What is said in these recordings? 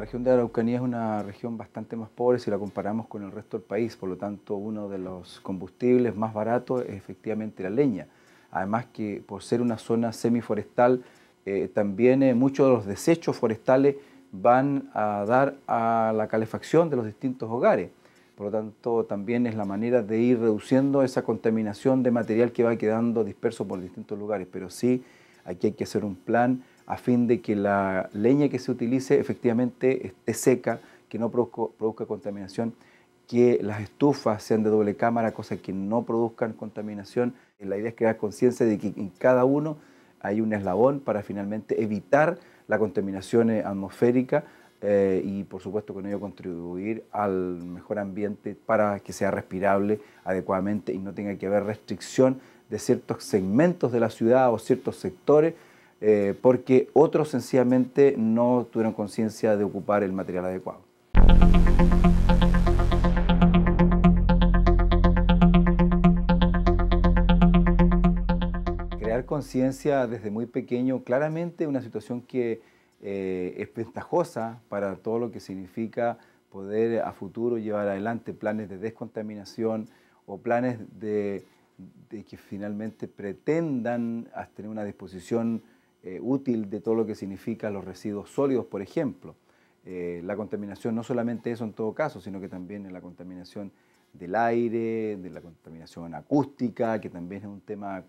región de Araucanía es una región bastante más pobre si la comparamos con el resto del país, por lo tanto uno de los combustibles más baratos es efectivamente la leña. Además que por ser una zona semiforestal, eh, también eh, muchos de los desechos forestales van a dar a la calefacción de los distintos hogares. Por lo tanto, también es la manera de ir reduciendo esa contaminación de material que va quedando disperso por distintos lugares. Pero sí, aquí hay que hacer un plan a fin de que la leña que se utilice efectivamente esté seca, que no produzca, contaminación, que las estufas sean de doble cámara, cosas que no produzcan contaminación. La idea es crear conciencia de que en cada uno hay un eslabón para finalmente evitar la contaminación atmosférica eh, y por supuesto con ello contribuir al mejor ambiente para que sea respirable adecuadamente y no tenga que haber restricción de ciertos segmentos de la ciudad o ciertos sectores eh, porque otros sencillamente no tuvieron conciencia de ocupar el material adecuado. Crear conciencia desde muy pequeño, claramente una situación que eh, es ventajosa para todo lo que significa poder a futuro llevar adelante planes de descontaminación o planes de, de que finalmente pretendan tener una disposición eh, útil de todo lo que significa los residuos sólidos, por ejemplo. Eh, la contaminación, no solamente eso en todo caso, sino que también en la contaminación del aire, de la contaminación acústica, que también es un tema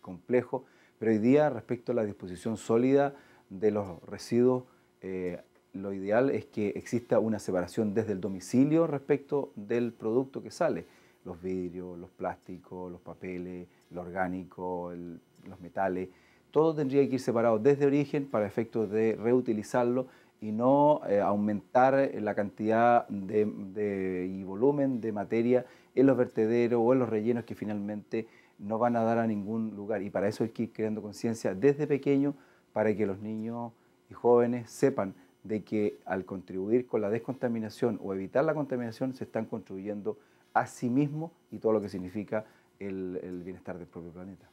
complejo, pero hoy día respecto a la disposición sólida de los residuos, eh, lo ideal es que exista una separación desde el domicilio respecto del producto que sale, los vidrios, los plásticos, los papeles, lo orgánico, los metales, todo tendría que ir separado desde origen para efectos de reutilizarlo y no eh, aumentar la cantidad de, y volumen de materia en los vertederos o en los rellenos que finalmente no van a dar a ningún lugar. Y para eso hay que ir creando conciencia desde pequeño para que los niños y jóvenes sepan de que al contribuir con la descontaminación o evitar la contaminación se están contribuyendo a sí mismos y todo lo que significa el bienestar del propio planeta.